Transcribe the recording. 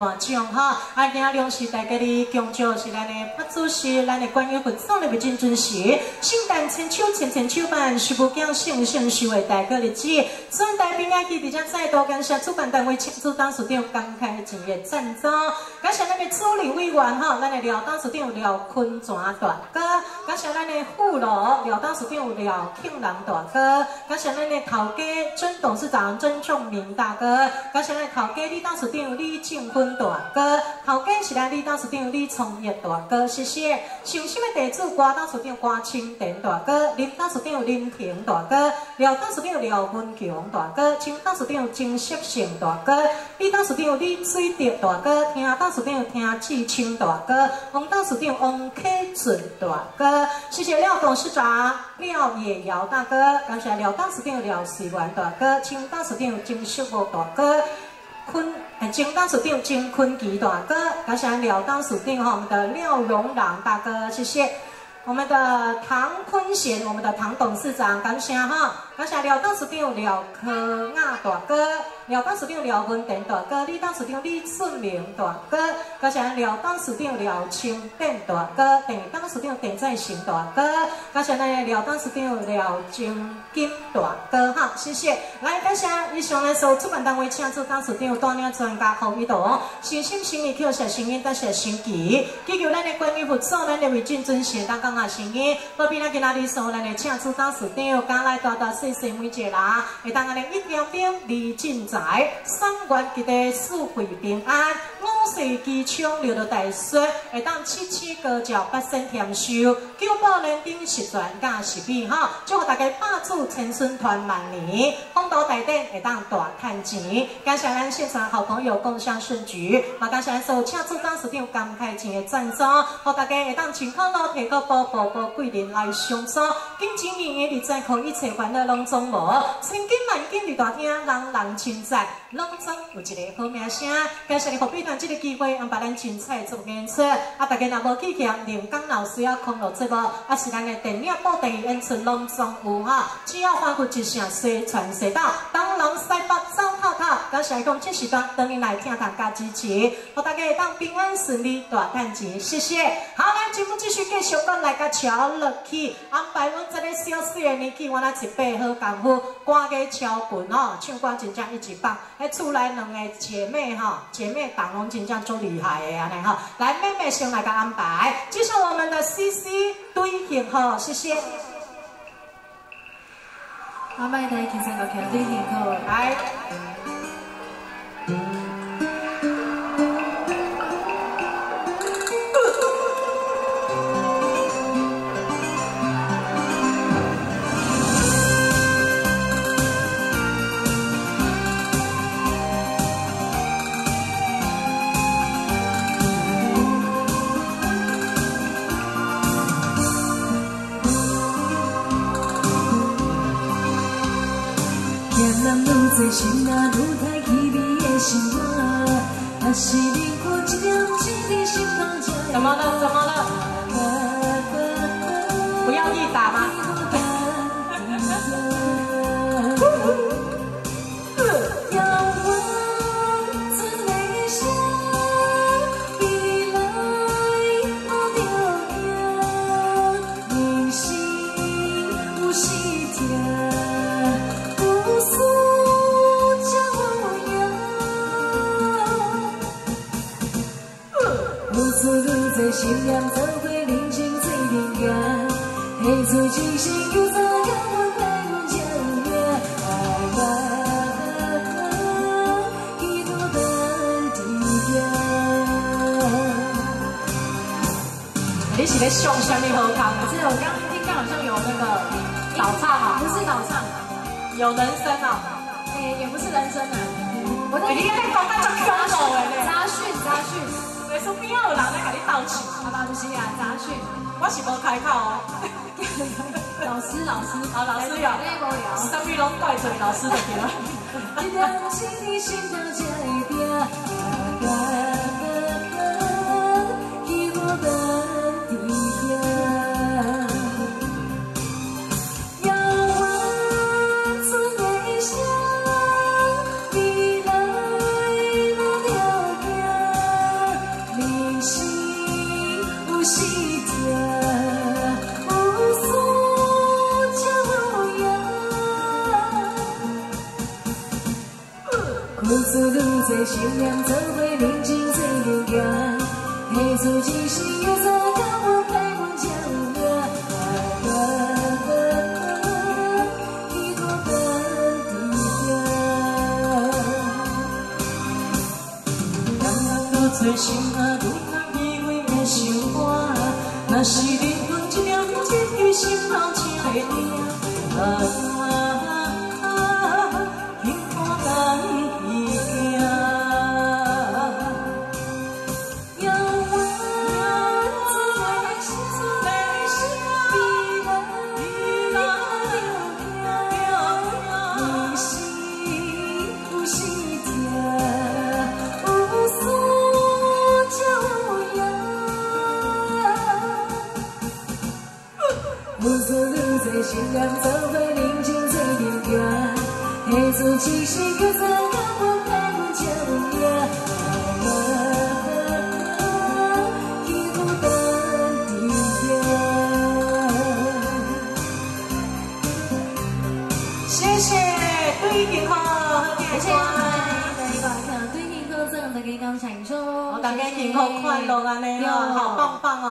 大奖哈，啊，今日良时大家的恭祝是咱的副主席，咱的关于分送的未尽准时，圣诞千秋千千秋万，是不讲圣圣寿的大个日子。顺带平安记，伫遮再度感谢主办单位庆祝当时长刚开钱的赞助，感谢咱的处理委员哈，咱的廖当时长廖坤全大哥，感谢咱的副罗廖当时长廖庆南大哥，感谢咱的头家曾董事长曾仲明大哥，感谢咱的头家李当时长李庆坤。大哥，后家是咱李董事长李崇业大哥，谢谢。上心的地主瓜董事长瓜清田大哥，林董事长林庭大哥，廖董事长廖文强大哥，陈董事长陈锡胜大哥，李董事长李水德大哥，听董事长听志清大哥，王董事长王启顺大哥，谢谢廖董事长廖野尧大哥，感谢廖董事长廖世元大哥，陈董事长金秀武大哥。坤，诶，金当属定金坤吉大哥，感谢廖当属定哈，我们的廖荣朗大哥，谢谢。我们的唐坤贤，我们的唐董事长，感谢哈，感谢廖董事长廖科亚大哥。廖董事长廖文田大哥，李董事长李顺明大哥，感谢廖董事长廖清典大哥，邓董事长邓在成大哥，加上呢廖董事长廖金金大哥，哈，谢谢。来，感谢以上来所出版单位，请出董事长带领专家好一道，心心心意跳下心愿，感谢心机，祈求咱的关于福寿，咱的为敬尊贤，当刚啊心愿，不必咱今仔日所咱的请出董事长，刚来大大细细每一个人，会当安尼一点点离进在。三月吉的四会平安，五岁吉祥六六大顺，会当七七高照，八生添寿，九宝连顶十全加十美哈！祝福大家百子千孙团万年，丰都大典会当大赚钱。感谢咱现场好朋友共享盛举，也感谢咱所有请祝当时长甘开钱的赞助，好大家会当健康咯，提个宝宝宝贵人来相助，金钱面面的在可一切烦恼拢总无，千金万金伫大厅，人人称赞。拢总有一个好名声，感谢你何必团这个机会，安排咱精彩做演出。啊，大家若无去听林江老师啊康乐节目，啊是咱的电影播电影演出拢总有哈。只要欢呼一声，西传西到，东南西北走透透。感谢讲这时段等你来听大家支持，好大家会当平安顺利大赚钱，谢谢。好，咱节目继续继续讲来个桥落去，安排阮这个小四的年纪，我来一备好功夫，歌个敲棍哦，唱歌真正一级棒。哎，厝内两个姐妹哈，姐妹党拢真正足厉害的安尼哈。来，妹妹先来个安排，这是我们的 C C 对应哈，谢谢。阿妹，你其实个桥对型好，来。心啊，愈太凄美的心啊，还是你看一点一滴心痛才怎么了？怎么了？不要一打吗？你是在上什么好看？不是，我刚刚听到好像有那个倒唱啊，不是倒唱，有人声啊，哎，也不是人声啊。我在你在讲那种杂讯，杂讯，杂讯。为什么要有人来给你道歉？好吧，不是啊，杂讯，我是无开口哦。老师，老师，好，老师有。什么拢怪罪老师的心念做伙宁静做流行，下次只是又再甲阮陪阮才有命。啊啊，去孤单伫人人都做心啊，愈通以为的想我，若是灵魂一条一句心头请会听。啊谢谢对天好，谢谢大家听对天好，祝大家刚唱出，大家健康快乐安尼咯，好棒棒哦！